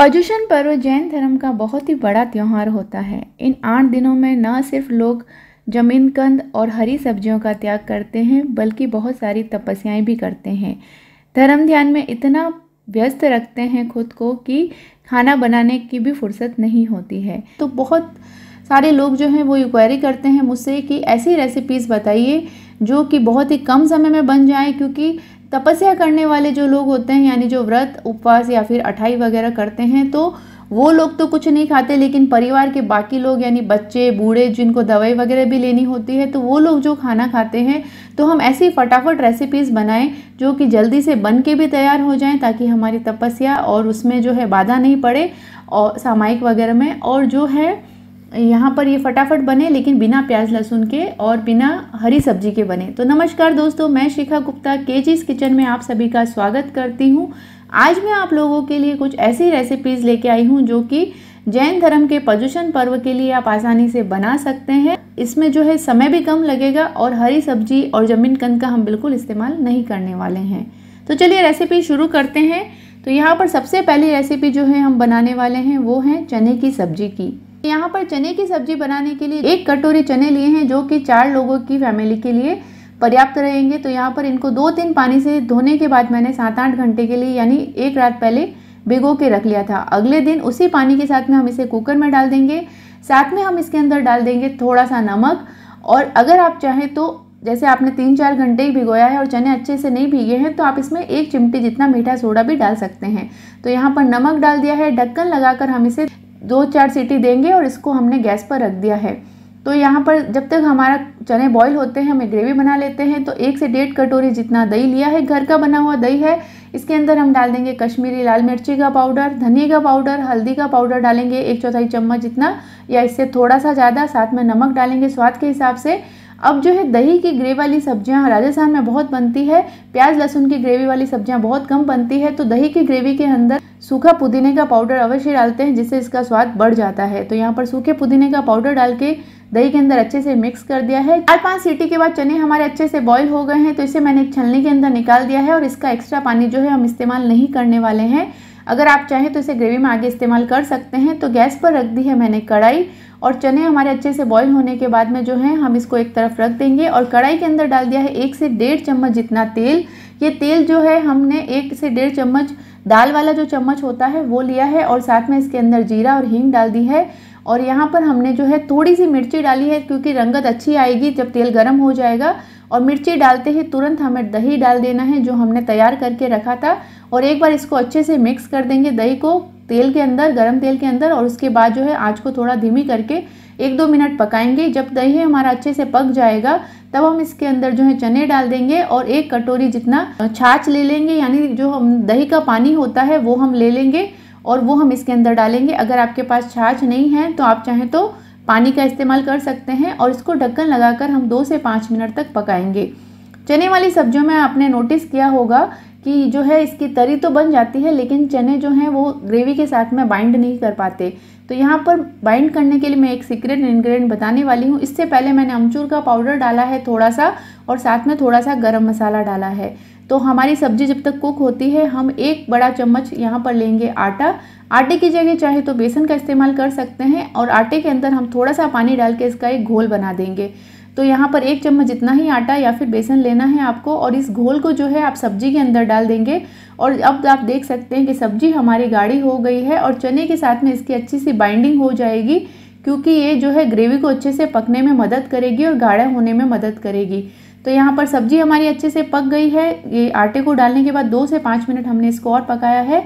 पर्युषण पर्व जैन धर्म का बहुत ही बड़ा त्यौहार होता है। इन आठ दिनों में न सिर्फ़ लोग ज़मीन, कंद और हरी सब्जियों का त्याग करते हैं, बल्कि बहुत सारी तपस्याएँ भी करते हैं। धर्म ध्यान में इतना व्यस्त रखते हैं खुद को कि खाना बनाने की भी फुर्सत नहीं होती है। तो बहुत सारे लोग जो हैं वो इंक्वायरी करते हैं मुझसे कि ऐसी रेसिपीज़ बताइए जो कि बहुत ही कम समय में बन जाए, क्योंकि तपस्या करने वाले जो लोग होते हैं, यानी जो व्रत, उपवास या फिर अठाई वगैरह करते हैं तो वो लोग तो कुछ नहीं खाते, लेकिन परिवार के बाकी लोग, यानी बच्चे, बूढ़े, जिनको दवाई वगैरह भी लेनी होती है तो वो लोग जो खाना खाते हैं तो हम ऐसी फटाफट रेसिपीज़ बनाएँ, जो कि जल्दी से बन के भी तैयार हो जाएँ, ताकि हमारी तपस्या और उसमें जो है बाधा नहीं पड़े, और सामायिक वगैरह में, और जो है यहाँ पर ये फटाफट बने, लेकिन बिना प्याज लहसुन के और बिना हरी सब्ज़ी के बने। तो नमस्कार दोस्तों, मैं शिखा गुप्ता, केजीज किचन में आप सभी का स्वागत करती हूँ। आज मैं आप लोगों के लिए कुछ ऐसी रेसिपीज़ लेके आई हूँ, जो कि जैन धर्म के पर्युषण पर्व के लिए आप आसानी से बना सकते हैं। इसमें जो है, समय भी कम लगेगा और हरी सब्ज़ी और ज़मीन कंद का हम बिल्कुल इस्तेमाल नहीं करने वाले हैं। तो चलिए रेसिपी शुरू करते हैं। तो यहाँ पर सबसे पहली रेसिपी जो है, हम बनाने वाले हैं, वो है चने की सब्ज़ी की। यहाँ पर चने की सब्ज़ी बनाने के लिए एक कटोरी चने लिए हैं, जो कि चार लोगों की फैमिली के लिए पर्याप्त रहेंगे। तो यहाँ पर इनको दो तीन पानी से धोने के बाद मैंने सात आठ घंटे के लिए, यानी एक रात पहले भिगो के रख लिया था। अगले दिन उसी पानी के साथ में हम इसे कुकर में डाल देंगे। साथ में हम इसके अंदर डाल देंगे थोड़ा सा नमक। और अगर आप चाहें तो जैसे आपने तीन चार घंटे ही भिगोया है और चने अच्छे से नहीं भीगे हैं तो आप इसमें एक चिमटी जितना मीठा सोडा भी डाल सकते हैं। तो यहाँ पर नमक डाल दिया है। ढक्कन लगाकर हम इसे दो चार सीटी देंगे और इसको हमने गैस पर रख दिया है। तो यहाँ पर जब तक हमारा चने बॉईल होते हैं, हमें ग्रेवी बना लेते हैं तो एक से डेढ़ कटोरी जितना दही लिया है, घर का बना हुआ दही है, इसके अंदर हम डाल देंगे कश्मीरी लाल मिर्ची का पाउडर धनिया का पाउडर हल्दी का पाउडर डालेंगे, एक चौथाई चम्मच जितना, या इससे थोड़ा सा ज़्यादा, साथ में नमक डालेंगे स्वाद के हिसाब से। अब जो है दही की ग्रेवी वाली सब्ज़ियाँ राजस्थान में बहुत बनती है, प्याज लहसुन की ग्रेवी वाली सब्ज़ियाँ बहुत कम बनती है तो दही की ग्रेवी के अंदर सूखा पुदीने का पाउडर अवश्य डालते हैं, जिससे इसका स्वाद बढ़ जाता है। तो यहाँ पर सूखे पुदीने का पाउडर डाल के दही के अंदर अच्छे से मिक्स कर दिया है। चार पाँच सीटी के बाद चने हमारे अच्छे से बॉईल हो गए हैं तो इसे मैंने एक छलनी के अंदर निकाल दिया है और इसका एक्स्ट्रा पानी जो है हम इस्तेमाल नहीं करने वाले हैं। अगर आप चाहें तो इसे ग्रेवी में आगे इस्तेमाल कर सकते हैं। तो गैस पर रख दी है मैंने कढ़ाई और चने हमारे अच्छे से बॉईल होने के बाद में जो है, हम इसको एक तरफ़ रख देंगे और कढ़ाई के अंदर डाल दिया है एक से डेढ़ चम्मच जितना तेल। ये तेल जो है हमने एक से डेढ़ चम्मच दाल वाला जो चम्मच होता है, वो लिया है और साथ में इसके अंदर जीरा और हींग डाल दी है। और यहाँ पर हमने जो है थोड़ी सी मिर्ची डाली है क्योंकि रंगत अच्छी आएगी जब तेल गर्म हो जाएगा। और मिर्ची डालते ही तुरंत हमें दही डाल देना है, जो हमने तैयार करके रखा था। और एक बार इसको अच्छे से मिक्स कर देंगे दही को तेल के अंदर, गरम तेल के अंदर और उसके बाद जो है आँच को थोड़ा धीमी करके एक दो मिनट पकाएँगे। जब दही हमारा अच्छे से पक जाएगा तब हम इसके अंदर जो है चने डाल देंगे और एक कटोरी जितना छाछ ले लेंगे, यानी जो हम दही का पानी होता है, वो हम ले लेंगे और वो हम इसके अंदर डालेंगे। अगर आपके पास छाछ नहीं है तो आप चाहें तो पानी का इस्तेमाल कर सकते हैं और इसको ढक्कन लगाकर हम दो से पाँच मिनट तक पकाएँगे। चने वाली सब्जियों में आपने नोटिस किया होगा कि जो है इसकी तरी तो बन जाती है, लेकिन चने जो हैं वो ग्रेवी के साथ में बाइंड नहीं कर पाते। तो यहाँ पर बाइंड करने के लिए मैं एक सीक्रेट इंग्रेडिएंट बताने वाली हूँ। इससे पहले मैंने अमचूर का पाउडर डाला है थोड़ा सा और साथ में थोड़ा सा गरम मसाला डाला है। तो हमारी सब्ज़ी जब तक कुक होती है, हम एक बड़ा चम्मच यहाँ पर लेंगे आटा। आटे की जगह चाहे तो बेसन का इस्तेमाल कर सकते हैं और आटे के अंदर हम थोड़ा सा पानी डाल के इसका एक घोल बना देंगे। तो यहाँ पर एक चम्मच जितना ही आटा या फिर बेसन लेना है आपको और इस घोल को जो है आप सब्ज़ी के अंदर डाल देंगे। और अब आप देख सकते हैं कि सब्ज़ी हमारी गाढ़ी हो गई है और चने के साथ में इसकी अच्छी सी बाइंडिंग हो जाएगी, क्योंकि ये जो है ग्रेवी को अच्छे से पकने में मदद करेगी और गाढ़ा होने में मदद करेगी। तो यहाँ पर सब्ज़ी हमारी अच्छे से पक गई है। ये आटे को डालने के बाद दो से पाँच मिनट हमने इसको और पकाया है।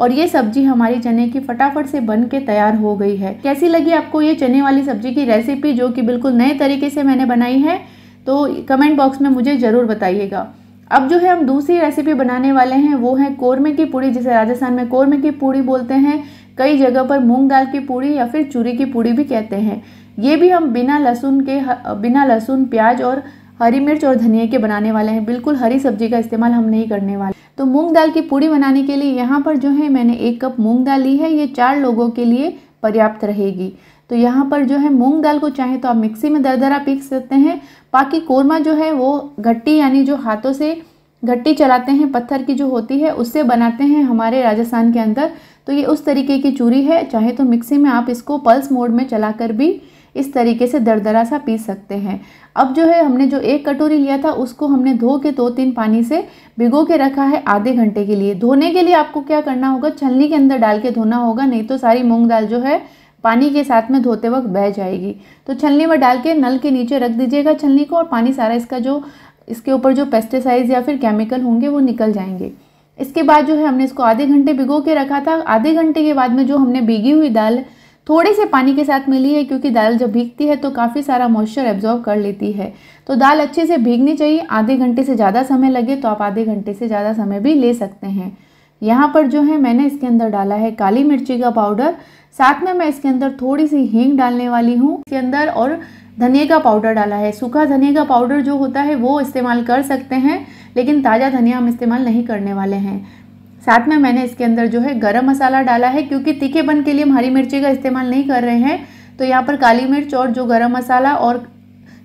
और ये सब्ज़ी हमारी चने की फटाफट से बन के तैयार हो गई है। कैसी लगी आपको ये चने वाली सब्ज़ी की रेसिपी जो कि बिल्कुल नए तरीके से मैंने बनाई है? तो कमेंट बॉक्स में मुझे ज़रूर बताइएगा। अब जो है हम दूसरी रेसिपी बनाने वाले हैं, वो है कोरमे की पूड़ी, जिसे राजस्थान में कोरमे की पूड़ी बोलते हैं। कई जगह पर मूंग दाल की पूड़ी या फिर चूरी की पूड़ी भी कहते हैं। ये भी हम बिना लहसुन के बिना लहसुन, प्याज और हरी मिर्च और धनिया के बनाने वाले हैं। बिल्कुल हरी सब्ज़ी का इस्तेमाल हम नहीं करने वाले। तो मूंग दाल की पूड़ी बनाने के लिए यहाँ पर जो है मैंने एक कप मूंग दाल ली है। ये चार लोगों के लिए पर्याप्त रहेगी। तो यहाँ पर जो है मूंग दाल को चाहे तो आप मिक्सी में दरदरा पीस सकते हैं। बाकी कोरमा जो है वो घट्टी यानी जो हाथों से घट्टी चलाते हैं, पत्थर की जो होती है, उससे बनाते हैं हमारे राजस्थान के अंदर। तो ये उस तरीके की चूरी है। चाहे तो मिक्सी में आप इसको पल्स मोड में चलाकर भी इस तरीके से दरदरा सा पीस सकते हैं। अब जो है, हमने जो एक कटोरी लिया था, उसको हमने धो के दो तीन पानी से भिगो के रखा है आधे घंटे के लिए। धोने के लिए आपको क्या करना होगा? छलनी के अंदर डाल के धोना होगा, नहीं तो सारी मूंग दाल जो है, पानी के साथ में धोते वक्त बह जाएगी। तो छलनी में डाल के नल के नीचे रख दीजिएगा छलनी को और पानी सारा इसका जो, इसके ऊपर जो पेस्टिसाइड्स या फिर केमिकल होंगे, वो निकल जाएँगे। इसके बाद जो है, हमने इसको आधे घंटे भिगो के रखा था। आधे घंटे के बाद में जो हमने भीगी हुई दाल थोड़े से पानी के साथ मिली है, क्योंकि दाल जब भीगती है तो काफ़ी सारा मॉइस्चर एब्जॉर्व कर लेती है। तो दाल अच्छे से भीगनी चाहिए, आधे घंटे से ज़्यादा समय लगे तो आप आधे घंटे से ज़्यादा समय भी ले सकते हैं। यहाँ पर जो है, मैंने इसके अंदर डाला है काली मिर्ची का पाउडर साथ में मैं इसके अंदर थोड़ी सी हींग डालने वाली हूँ। इसके अंदर और धनिया का पाउडर डाला है। सूखा धनिया का पाउडर जो होता है, वो इस्तेमाल कर सकते हैं, लेकिन ताज़ा धनिया हम इस्तेमाल नहीं करने वाले हैं। साथ में मैंने इसके अंदर जो है गरम मसाला डाला है, क्योंकि तीखेपन के लिए हम हरी मिर्ची का इस्तेमाल नहीं कर रहे हैं। तो यहाँ पर काली मिर्च और जो गरम मसाला और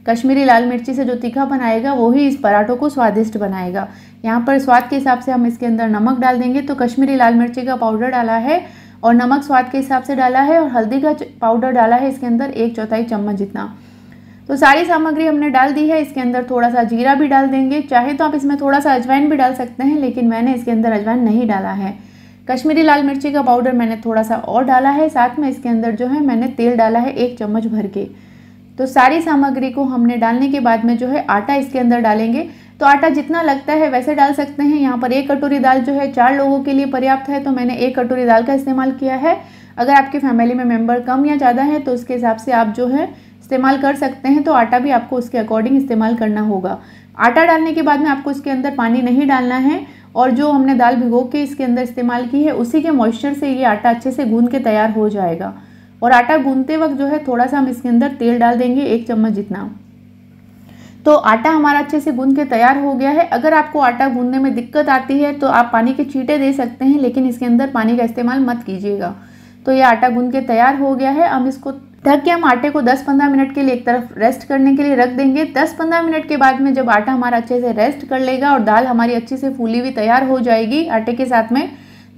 कश्मीरी लाल मिर्ची से जो तीखा बनाएगा, वो ही इस पराठों को स्वादिष्ट बनाएगा। यहाँ पर स्वाद के हिसाब से हम इसके अंदर नमक डाल देंगे। तो कश्मीरी लाल मिर्ची का पाउडर डाला है और नमक स्वाद के हिसाब से डाला है और हल्दी का पाउडर डाला है इसके अंदर एक चौथाई चम्मच जितना। तो सारी सामग्री हमने डाल दी है, इसके अंदर थोड़ा सा जीरा भी डाल देंगे। चाहे तो आप इसमें थोड़ा सा अजवाइन भी डाल सकते हैं, लेकिन मैंने इसके अंदर अजवाइन नहीं डाला है। कश्मीरी लाल मिर्ची का पाउडर मैंने थोड़ा सा और डाला है, साथ में इसके अंदर जो है मैंने तेल डाला है एक चम्मच भर के। तो सारी सामग्री को हमने डालने के बाद में जो है आटा इसके अंदर डालेंगे। तो आटा जितना लगता है वैसे डाल सकते हैं। यहाँ पर एक कटोरी दाल जो है चार लोगों के लिए पर्याप्त है तो मैंने एक कटोरी दाल का इस्तेमाल किया है। अगर आपकी फैमिली में मेंबर कम या ज़्यादा है तो उसके हिसाब से आप जो है इस्तेमाल कर सकते हैं तो आटा भी आपको उसके अकॉर्डिंग इस्तेमाल करना होगा। आटा डालने के बाद में आपको इसके अंदर पानी नहीं डालना है, और जो हमने दाल भिगो के इसके अंदर इस्तेमाल की है, उसी के मॉइस्चर से ये आटा अच्छे से गूंद के तैयार हो जाएगा। और आटा गूंदते वक्त जो है थोड़ा सा हम इसके अंदर तेल डाल देंगे, एक चम्मच जितना। तो आटा हमारा अच्छे से गूंद के तैयार हो गया है। अगर आपको आटा गूंदने में दिक्कत आती है तो आप पानी के छींटे दे सकते हैं, लेकिन इसके अंदर पानी का इस्तेमाल मत कीजिएगा। तो ये आटा गूंद के तैयार हो गया है। हम इसको ढक के हम आटे को 10-15 मिनट के लिए एक तरफ़ रेस्ट करने के लिए रख देंगे। 10-15 मिनट के बाद में जब आटा हमारा अच्छे से रेस्ट कर लेगा और दाल हमारी अच्छी से फूली हुई तैयार हो जाएगी आटे के साथ में,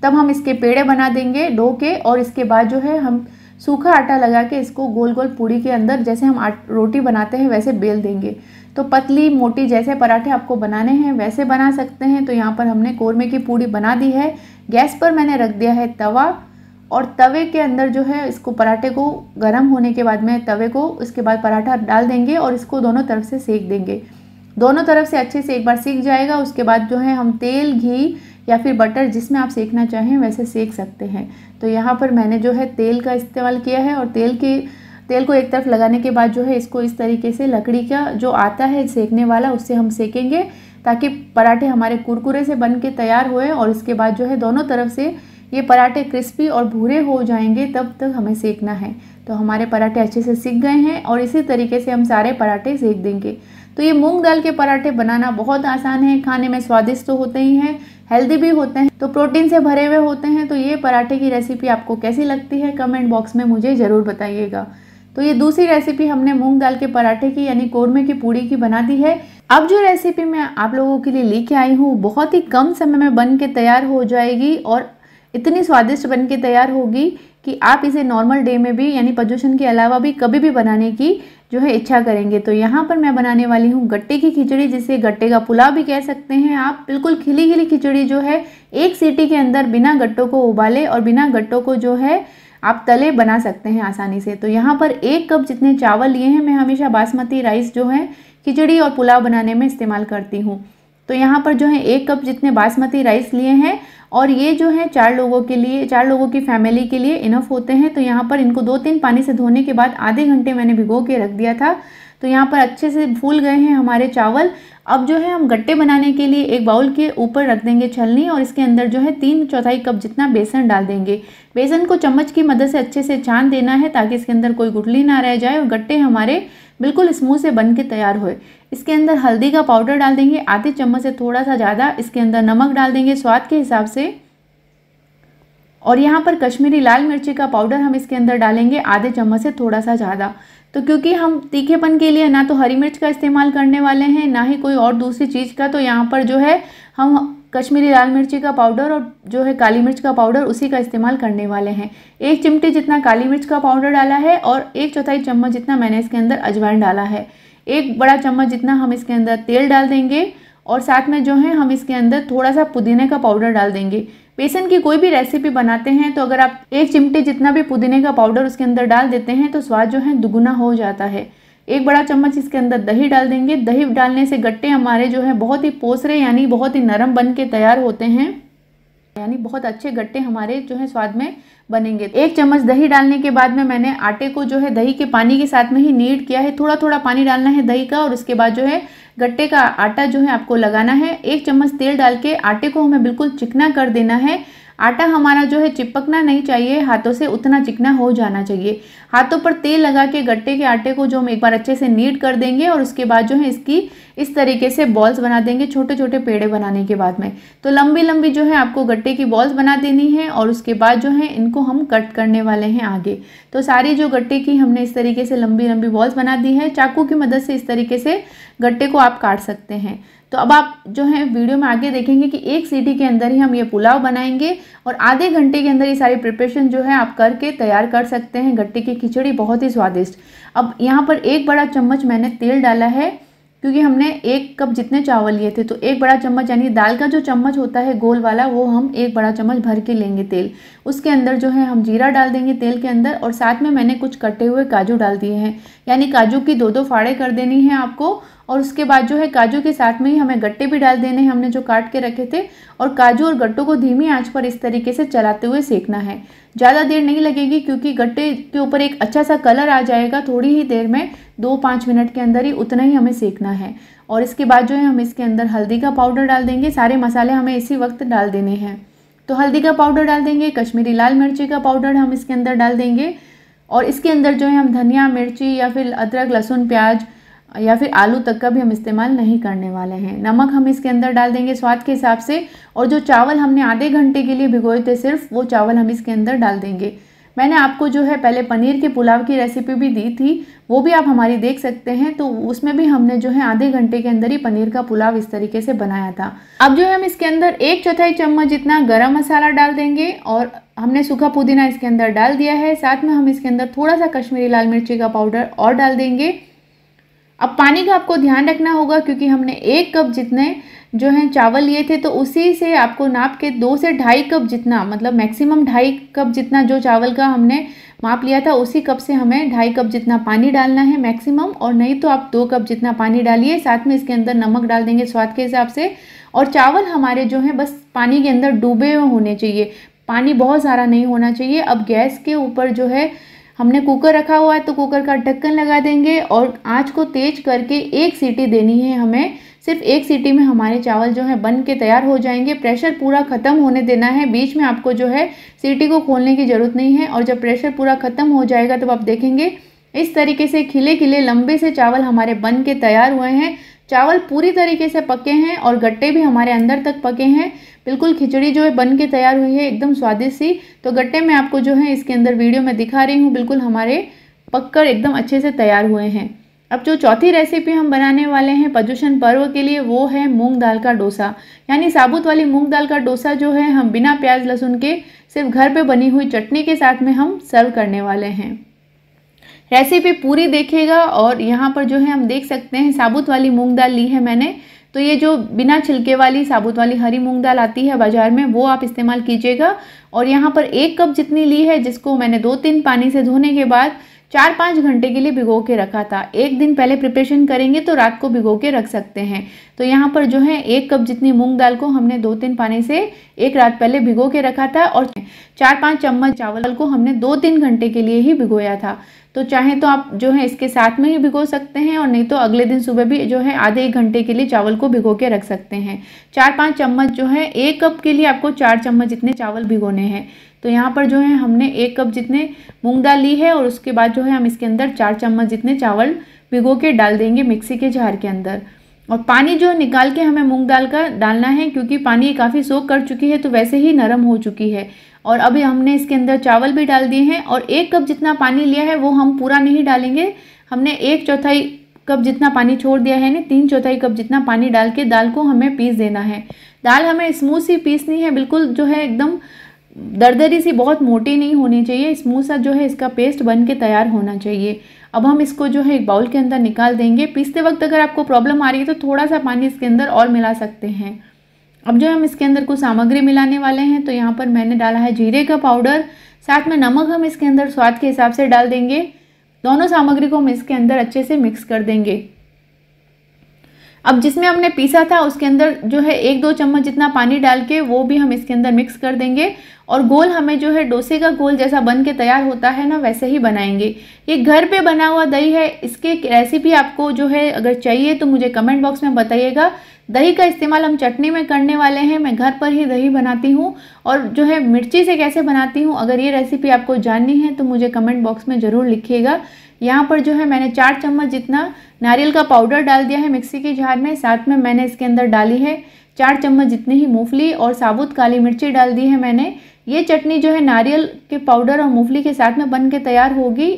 तब हम इसके पेड़े बना देंगे डो के और इसके बाद जो है हम सूखा आटा लगा के इसको गोल गोल पूड़ी के अंदर जैसे हम रोटी बनाते हैं वैसे बेल देंगे। तो पतली, मोटी जैसे पराठे आपको बनाने हैं वैसे बना सकते हैं। तो यहाँ पर हमने कोरमे की पूड़ी बना दी है। गैस पर मैंने रख दिया है तवा। और तवे के अंदर जो है, इसको पराठे को गर्म होने के बाद में तवे को उसके बाद पराठा डाल देंगे और इसको दोनों तरफ़ से सेक देंगे। दोनों तरफ़ से अच्छे से एक बार सीख जाएगा, उसके बाद जो है हम तेल, घी या फिर बटर जिसमें आप सेकना चाहें वैसे सेक सकते हैं। तो यहाँ पर मैंने जो है तेल का इस्तेमाल किया है और तेल के, तेल को एक तरफ़ लगाने के बाद जो है इसको इस तरीके से लकड़ी का जो आता है सेकने वाला, उससे हम सेकेंगे ताकि पराठे हमारे कुरकुरे से बन के तैयार हुए और इसके बाद जो है दोनों तरफ़ से ये पराठे क्रिस्पी और भूरे हो जाएँगे, तब तक हमें सेकना है। तो हमारे पराठे अच्छे से सीख गए हैं और इसी तरीके से हम सारे पराठे सेक देंगे। तो ये मूंग दाल के पराठे बनाना बहुत आसान है, खाने में स्वादिष्ट तो होते ही हैं, हेल्दी भी होते हैं तो प्रोटीन से भरे हुए होते हैं। तो ये पराठे की रेसिपी आपको कैसी लगती है, कमेंट बॉक्स में मुझे ज़रूर बताइएगा। तो ये दूसरी रेसिपी हमने मूंग दाल के पराठे की, यानी कोरमे की पूड़ी की बना दी है। अब जो रेसिपी मैं आप लोगों के लिए लेके आई हूँ, बहुत ही कम समय में बन के तैयार हो जाएगी और इतनी स्वादिष्ट बन के तैयार होगी कि आप इसे नॉर्मल डे में भी, यानी प्रदूषण के अलावा भी कभी भी बनाने की जो है इच्छा करेंगे। तो यहाँ पर मैं बनाने वाली हूँ गट्टे की खिचड़ी, जिसे गट्टे का पुलाव भी कह सकते हैं आप। बिल्कुल खिली खिली खिचड़ी जो है, एक सीटी के अंदर बिना गट्टों को उबाले और बिना गट्टों को जो है आप तले बना सकते हैं आसानी से। तो यहाँ पर एक कप जितने चावल लिए हैं, मैं हमेशा बासमती राइस जो है, खिचड़ी और पुलाव बनाने में इस्तेमाल करती हूँ। तो यहाँ पर जो है एक कप जितने बासमती राइस लिए हैं और ये जो है चार लोगों के लिए, चार लोगों की फैमिली के लिए इनफ होते हैं। तो यहाँ पर इनको दो तीन पानी से धोने के बाद आधे घंटे मैंने भिगो के रख दिया था। तो यहाँ पर अच्छे से फूल गए हैं हमारे चावल। अब जो है हम गट्टे बनाने के लिए एक बाउल के ऊपर रख देंगे छलनी और इसके अंदर जो है तीन चौथाई कप जितना बेसन डाल देंगे। बेसन को चम्मच की मदद से अच्छे से छान देना है ताकि इसके अंदर कोई गुटली ना रह जाए और गट्टे हमारे बिल्कुल स्मूथ से बन के तैयार होए। इसके अंदर हल्दी का पाउडर डाल देंगे, आधे चम्मच से थोड़ा सा ज़्यादा। इसके अंदर नमक डाल देंगे, स्वाद के हिसाब से। और यहाँ पर कश्मीरी लाल मिर्ची का पाउडर हम इसके अंदर डालेंगे, आधे चम्मच से थोड़ा सा ज़्यादा। तो क्योंकि हम तीखेपन के लिए ना तो हरी मिर्च का इस्तेमाल करने वाले हैं, ना ही कोई और दूसरी चीज़ का तो यहाँ पर जो है हम कश्मीरी लाल मिर्ची का पाउडर और जो है काली मिर्च का पाउडर उसी का इस्तेमाल करने वाले हैं। एक चिमटी जितना काली मिर्च का पाउडर डाला है और एक चौथाई चम्मच जितना मैंने इसके अंदर अजवाइन डाला है। एक बड़ा चम्मच जितना हम इसके अंदर तेल डाल देंगे और साथ में जो है, हम इसके अंदर थोड़ा सा पुदीने का पाउडर डाल देंगे। बेसन की कोई भी रेसिपी बनाते हैं तो अगर आप एक चिमटे जितना भी पुदीने का पाउडर उसके अंदर डाल देते हैं तो स्वाद जो है, दुगुना हो जाता है। एक बड़ा चम्मच इसके अंदर दही डाल देंगे। दही डालने से गट्टे हमारे जो है, बहुत ही पोसरे यानी बहुत ही नरम बन के तैयार होते हैं। यानी बहुत अच्छे गट्टे हमारे जो है स्वाद में बनेंगे। एक चम्मच दही डालने के बाद में मैंने आटे को जो है दही के पानी के साथ में ही नीड किया है। थोड़ा थोड़ा पानी डालना है दही का और उसके बाद जो है गट्टे का आटा जो है आपको लगाना है। एक चम्मच तेल डाल के आटे को हमें बिल्कुल चिकना कर देना है। आटा हमारा जो है चिपकना नहीं चाहिए, हाथों से उतना चिकना हो जाना चाहिए। हाथों पर तेल लगा के गट्टे के आटे को जो हम एक बार अच्छे से नीट कर देंगे और उसके बाद जो है इसकी इस तरीके से बॉल्स बना देंगे छोटे छोटे पेड़े बनाने के बाद में। तो लंबी लंबी जो है आपको गट्टे की बॉल्स बना देनी है और उसके बाद जो है इनको हम कट करने वाले हैं आगे। तो सारी जो गट्टे की हमने इस तरीके से लंबी लंबी बॉल्स बना दी है, चाकू की मदद से इस तरीके से गट्टे को आप काट सकते हैं। तो अब आप जो है वीडियो में आगे देखेंगे कि एक सीटी के अंदर ही हम ये पुलाव बनाएँगे और आधे घंटे के अंदर ये सारी प्रिपरेशन जो है आप करके तैयार कर सकते हैं। गट्टे की खिचड़ी बहुत ही स्वादिष्ट। अब यहाँ पर एक बड़ा चम्मच मैंने तेल डाला है, क्योंकि हमने एक कप जितने चावल लिए थे तो एक बड़ा चम्मच, यानी दाल का जो चम्मच होता है गोल वाला, वो हम एक बड़ा चम्मच भर के लेंगे तेल। उसके अंदर जो है हम जीरा डाल देंगे तेल के अंदर, और साथ में मैंने कुछ कटे हुए काजू डाल दिए हैं। यानी काजू की दो दो फाड़े कर देनी है आपको और उसके बाद जो है काजू के साथ में ही हमें गट्टे भी डाल देने हैं हमने जो काट के रखे थे। और काजू और गट्टों को धीमी आँच पर इस तरीके से चलाते हुए सेकना है। ज़्यादा देर नहीं लगेगी क्योंकि गट्टे के ऊपर एक अच्छा सा कलर आ जाएगा। थोड़ी ही देर में दो पाँच मिनट के अंदर ही उतना ही हमें सेकना है। और इसके बाद जो है हम इसके अंदर हल्दी का पाउडर डाल देंगे। सारे मसाले हमें इसी वक्त डाल देने हैं। तो हल्दी का पाउडर डाल देंगे, कश्मीरी लाल मिर्ची का पाउडर हम इसके अंदर डाल देंगे। और इसके अंदर जो है हम धनिया मिर्ची या फिर अदरक, लहसुन, प्याज या फिर आलू तक का भी हम इस्तेमाल नहीं करने वाले हैं। नमक हम इसके अंदर डाल देंगे स्वाद के हिसाब से और जो चावल हमने आधे घंटे के लिए भिगोए थे सिर्फ़, वो चावल हम इसके अंदर डाल देंगे। मैंने आपको जो है पहले पनीर के पुलाव की रेसिपी भी दी थी, वो भी आप हमारी देख सकते हैं तो उसमें भी हमने जो है आधे घंटे के अंदर ही पनीर का पुलाव इस तरीके से बनाया था। अब जो है हम इसके अंदर एक चौथाई चम्मच जितना गरम मसाला डाल देंगे और हमने सूखा पुदीना इसके अंदर डाल दिया है, साथ में हम इसके अंदर थोड़ा सा कश्मीरी लाल मिर्ची का पाउडर और डाल देंगे। अब पानी का आपको ध्यान रखना होगा क्योंकि हमने एक कप जितने जो है चावल लिए थे तो उसी से आपको नाप के दो से ढाई कप जितना मतलब मैक्सिमम ढाई कप जितना जो चावल का हमने माप लिया था, उसी कप से हमें ढाई कप जितना पानी डालना है मैक्सिमम और नहीं तो आप दो कप जितना पानी डालिए, साथ में इसके अंदर नमक डाल देंगे स्वाद के हिसाब से। और चावल हमारे जो हैं, बस पानी के अंदर डूबे होने चाहिए, पानी बहुत सारा नहीं होना चाहिए। अब गैस के ऊपर जो है हमने कुकर रखा हुआ है तो कुकर का ढक्कन लगा देंगे और आँच को तेज करके एक सीटी देनी है हमें। सिर्फ़ एक सीटी में हमारे चावल जो है बन के तैयार हो जाएँगे। प्रेशर पूरा ख़त्म होने देना है। बीच में आपको जो है सीटी को खोलने की ज़रूरत नहीं है और जब प्रेशर पूरा ख़त्म हो जाएगा तब आप देखेंगे इस तरीके से खिले खिले लंबे से चावल हमारे बन के तैयार हुए हैं। चावल पूरी तरीके से पके हैं और गट्टे भी हमारे अंदर तक पके हैं। बिल्कुल खिचड़ी जो है बन के तैयार हुई है, एकदम स्वादिष्ट सी। तो गट्टे में आपको जो है इसके अंदर वीडियो में दिखा रही हूँ। बिल्कुल हमारे पककर एकदम अच्छे से तैयार हुए हैं। अब जो चौथी रेसिपी हम बनाने वाले हैं पर्युषण पर्व के लिए, वो है मूंग दाल का डोसा। यानी साबुत वाली मूंग दाल का डोसा जो है, हम बिना प्याज, लहसुन के सिर्फ़ घर पे बनी हुई चटनी के साथ में हम सर्व करने वाले हैं। रेसिपी पूरी देखेगा और यहाँ पर जो है हम देख सकते हैं, साबुत वाली मूंग दाल ली है मैंने। तो ये जो बिना छिलके वाली, साबुत वाली हरी मूंग दाल आती है बाज़ार में, वो आप इस्तेमाल कीजिएगा। और यहाँ पर एक कप जितनी ली है, जिसको मैंने दो तीन पानी से धोने के बाद चार पाँच घंटे के लिए भिगो के रखा था। एक दिन पहले प्रिपरेशन करेंगे तो रात को भिगो के रख सकते हैं। तो यहाँ पर जो है, एक कप जितनी मूंग दाल को हमने दो तीन पानी से एक रात पहले भिगो के रखा था और चार पाँच चम्मच चावल को हमने दो तीन घंटे के लिए ही भिगोया था। तो चाहे तो आप जो है इसके साथ में ही भिगो सकते हैं और नहीं तो अगले दिन सुबह भी जो है आधे एक घंटे के लिए चावल को भिगो के रख सकते हैं। चार पाँच चम्मच जो है एक कप के लिए आपको चार चम्मच जितने चावल भिगोने हैं। तो यहाँ पर जो है हमने एक कप जितने मूंग दाल ली है और उसके बाद जो है हम इसके अंदर चार चम्मच जितने चावल भिगो के डाल देंगे मिक्सी के जार के अंदर। और पानी जो निकाल के हमें मूंग दाल का डालना है, क्योंकि पानी काफ़ी सोख कर चुकी है तो वैसे ही नरम हो चुकी है। और अभी हमने इसके अंदर चावल भी डाल दिए हैं और एक कप जितना पानी लिया है वो हम पूरा नहीं डालेंगे। हमने एक चौथाई कप जितना पानी छोड़ दिया है ना तीन चौथाई कप जितना पानी डाल के दाल को हमें पीस देना है। दाल हमें स्मूथ सी पीसनी है, बिल्कुल जो है एकदम दरदरी सी, बहुत मोटी नहीं होनी चाहिए। स्मूथ सा जो है इसका पेस्ट बन के तैयार होना चाहिए। अब हम इसको जो है एक बाउल के अंदर निकाल देंगे। पीसते वक्त अगर आपको प्रॉब्लम आ रही है तो थोड़ा सा पानी इसके अंदर और मिला सकते हैं। अब जो हम इसके अंदर कुछ सामग्री मिलाने वाले हैं तो यहाँ पर मैंने डाला है जीरे का पाउडर। साथ में नमक हम इसके अंदर स्वाद के हिसाब से डाल देंगे। दोनों सामग्री को हम इसके अंदर अच्छे से मिक्स कर देंगे। अब जिसमें हमने पीसा था, उसके अंदर जो है एक दो चम्मच जितना पानी डाल के, वो भी हम इसके अंदर मिक्स कर देंगे। और गोल हमें जो है डोसे का गोल जैसा बन के तैयार होता है ना, वैसे ही बनाएँगे। ये घर पे बना हुआ दही है, इसके रेसिपी आपको जो है अगर चाहिए तो मुझे कमेंट बॉक्स में बताइएगा। दही का इस्तेमाल हम चटनी में करने वाले हैं। मैं घर पर ही दही बनाती हूँ और जो है मिर्ची से कैसे बनाती हूँ, अगर ये रेसिपी आपको जाननी है तो मुझे कमेंट बॉक्स में ज़रूर लिखिएगा। यहाँ पर जो है मैंने चार चम्मच जितना नारियल का पाउडर डाल दिया है मिक्सी की जार में, साथ में मैंने इसके अंदर डाली है चार चम्मच जितनी ही मूंगफली और साबुत काली मिर्ची डाल दी है मैंने। ये चटनी जो है नारियल के पाउडर और मूंगफली के साथ में बन के तैयार होगी।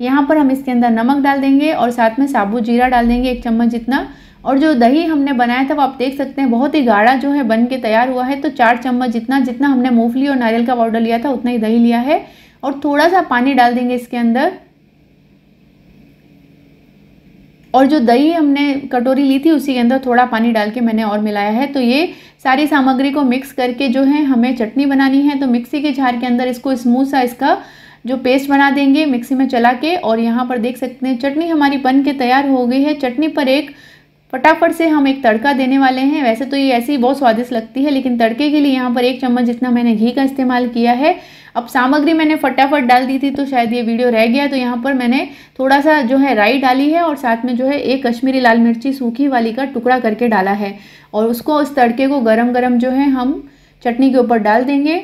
यहाँ पर हम इसके अंदर नमक डाल देंगे और साथ में साबुत जीरा डाल देंगे एक चम्मच जितना। और जो दही हमने बनाया था वो आप देख सकते हैं, बहुत ही गाढ़ा जो है बन के तैयार हुआ है। तो चार चम्मच जितना जितना हमने मूंगफली और नारियल का पाउडर लिया था, उतना ही दही लिया है। और थोड़ा सा पानी डाल देंगे इसके अंदर। और जो दही हमने कटोरी ली थी, उसी के अंदर थोड़ा पानी डाल के मैंने और मिलाया है। तो ये सारी सामग्री को मिक्स करके जो है हमें चटनी बनानी है। तो मिक्सी के झार के अंदर इसको स्मूथ सा इसका जो पेस्ट बना देंगे मिक्सी में चला के, और यहाँ पर देख सकते हैं, चटनी हमारी बन के तैयार हो गई है। चटनी पर एक फटाफट से हम एक तड़का देने वाले हैं। वैसे तो ये ऐसी बहुत स्वादिष्ट लगती है, लेकिन तड़के के लिए यहाँ पर एक चम्मच जितना मैंने घी का इस्तेमाल किया है। अब सामग्री मैंने फटाफट डाल दी थी तो शायद ये वीडियो रह गया तो यहाँ पर मैंने थोड़ा सा जो है राई डाली है, और साथ में जो है एक कश्मीरी लाल मिर्ची सूखी वाली का टुकड़ा करके डाला है। और उसको उस तड़के को गरम गरम जो है हम चटनी के ऊपर डाल देंगे।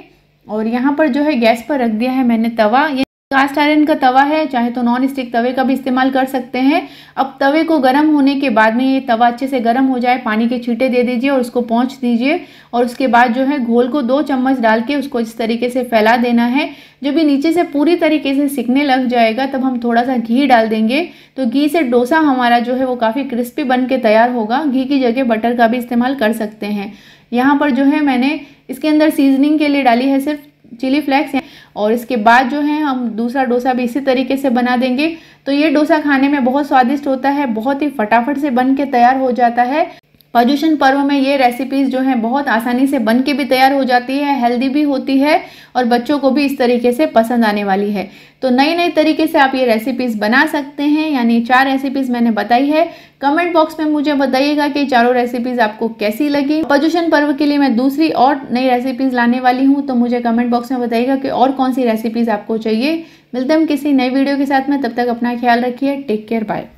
और यहाँ पर जो है गैस पर रख दिया है मैंने तवा। ये कास्ट आयरन का तवा है, चाहे तो नॉन स्टिक तवे का भी इस्तेमाल कर सकते हैं। अब तवे को गर्म होने के बाद में ये तवा अच्छे से गर्म हो जाए, पानी के छींटे दे दीजिए और उसको पहुँच दीजिए। और उसके बाद जो है घोल को दो चम्मच डाल के उसको इस तरीके से फैला देना है। जब ये नीचे से पूरी तरीके से सिकने लग जाएगा, तब हम थोड़ा सा घी डाल देंगे। तो घी से डोसा हमारा जो है वो काफ़ी क्रिस्पी बन के तैयार होगा। घी की जगह बटर का भी इस्तेमाल कर सकते हैं। यहाँ पर जो है मैंने इसके अंदर सीजनिंग के लिए डाली है सिर्फ़ चिली फ्लेक्स और इसके बाद जो है हम दूसरा डोसा भी इसी तरीके से बना देंगे। तो ये डोसा खाने में बहुत स्वादिष्ट होता है, बहुत ही फटाफट से बन के तैयार हो जाता है। पर्यूषण पर्व में ये रेसिपीज़ जो हैं बहुत आसानी से बन के भी तैयार हो जाती है हेल्दी भी होती है और बच्चों को भी इस तरीके से पसंद आने वाली है। तो नई नई तरीके से आप ये रेसिपीज़ बना सकते हैं, यानी चार रेसिपीज़ मैंने बताई है। कमेंट बॉक्स में मुझे बताइएगा कि चारों रेसिपीज़ आपको कैसी लगी। पर्यूषण पर्व के लिए मैं दूसरी और नई रेसिपीज़ लाने वाली हूँ तो मुझे कमेंट बॉक्स में बताइएगा कि और कौन सी रेसिपीज़ आपको चाहिए। मिलते हम किसी नई वीडियो के साथ में, तब तक अपना ख्याल रखिए टेक केयर बाय